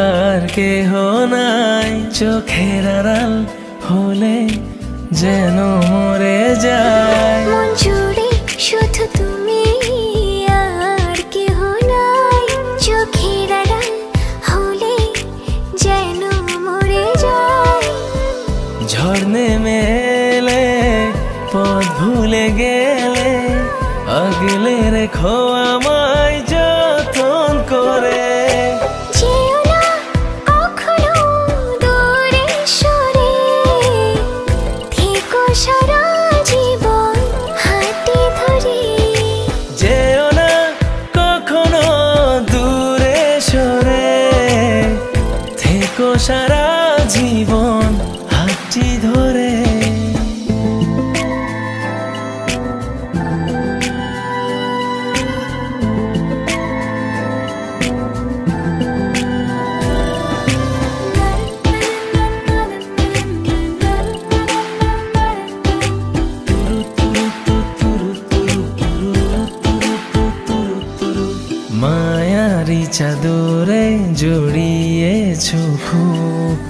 আর কেহ নাই। চোখের আড়াল হলে যেন মরে যায়। জুড়ে শুধু তুমি আর কেহ নাই। চোখের আড়াল হলে যেন মরে যায়। ঝড় নেমে এলে পথ ভুলে গেলে আগলে রেখো আমায়। হাতটি ধরে। মায়ারি চাদরে জড়িয়েছ খুব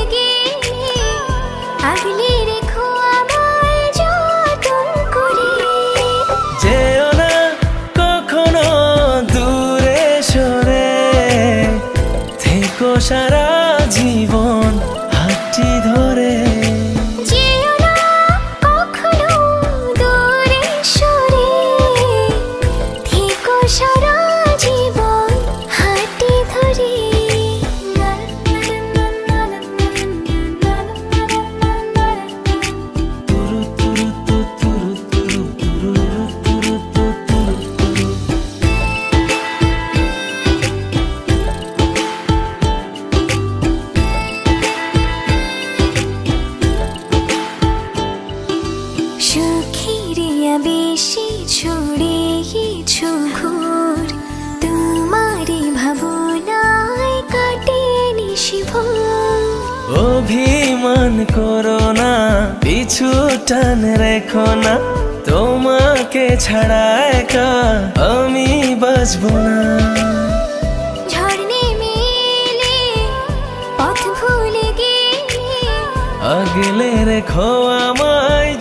অভিমান করো না পিছু টান রেখো না তোমাকে ছাড়া একা আমি বাঁচবো না। আগলে রেখো আমায়